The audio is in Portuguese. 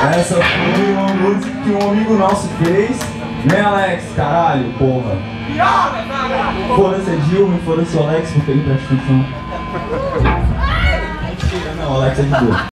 Essa foi uma música que um amigo nosso fez. Né, Alex? Caralho, porra. Piada, cara! Fora-se Dilma e fora-se o Alex, porque ele presta atenção. Mentira, não, Alex é de boa.